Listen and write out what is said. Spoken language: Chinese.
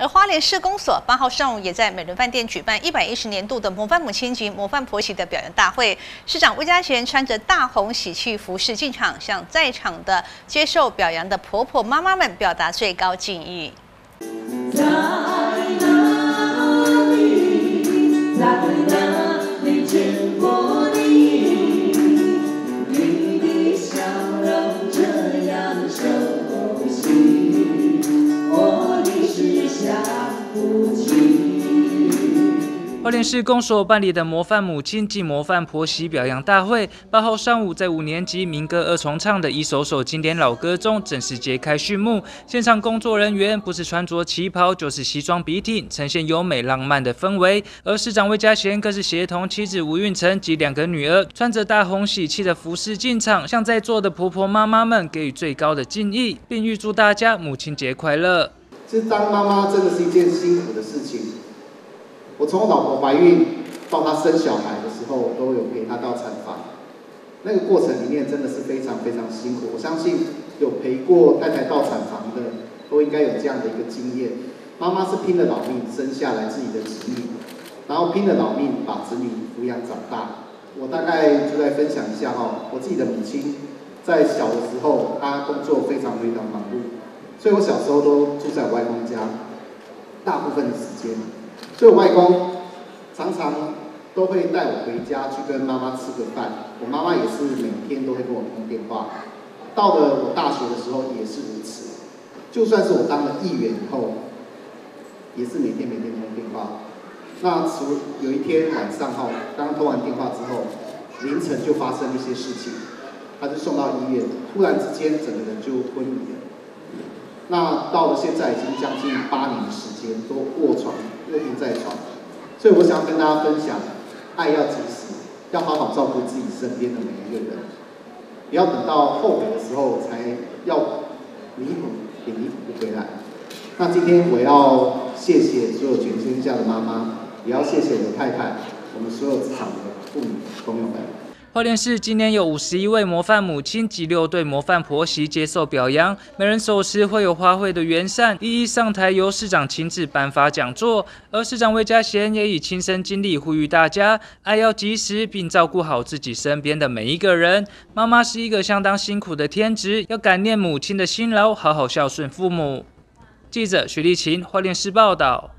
而花莲市公所八号上午也在美伦饭店举办一百一十年度的模范母亲及模范婆媳的表扬大会，市长魏家贤穿着大红喜气服饰进场，向在场的接受表扬的婆婆妈妈们表达最高敬意。花莲市公所办理的模范母亲及模范婆媳表扬大会，八号上午在五年级民歌二重唱的一首首经典老歌中正式揭开序幕。现场工作人员不是穿着旗袍，就是西装笔挺，呈现优美浪漫的氛围。而市长魏家贤更是协同妻子吴运成及两个女儿，穿着大红喜气的服饰进场，向在座的婆婆妈妈们给予最高的敬意，并预祝大家母亲节快乐。其实当妈妈真的是一件辛苦的事情。我从我老婆怀孕到她生小孩的时候，都有陪她到产房。那个过程里面真的是非常非常辛苦。我相信有陪过太太到产房的，都应该有这样的一个经验。妈妈是拼了老命生下来自己的子女，然后拼了老命把子女抚养长大。我大概就来分享一下哈，我自己的母亲在小的时候，她工作非常非常忙碌，所以我小时候都住在外公家，大部分的时间。所以我外公常常都会带我回家去跟妈妈吃个饭。我妈妈也是每天都会跟我通电话。到了我大学的时候也是如此。就算是我当了议员以后，也是每天每天通电话。那除有一天晚上哈，刚通完电话之后，凌晨就发生一些事情，他就送到医院，突然之间整个人就昏迷了。那到了现在已经将近八年的时间，都卧床。卧病在床，所以我想要跟大家分享，爱要及时，要好好照顾自己身边的每一个人，不要等到后悔的时候才要弥补，也弥补不回来。那今天我要谢谢所有全天下的妈妈，也要谢谢我的太太，我们所有场的父母朋友们。花莲市今年有五十一位模范母亲及六对模范婆媳接受表扬，每人手持会有花卉的圆扇，一一上台由市长亲自颁发讲座。而市长魏家贤也以亲身经历呼吁大家，爱要及时，并照顾好自己身边的每一个人。妈妈是一个相当辛苦的天职，要感念母亲的辛劳，好好孝顺父母。记者徐丽琴，花莲市报道。